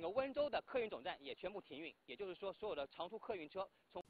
整个温州的客运总站也全部停运，也就是说，所有的长途客运车从。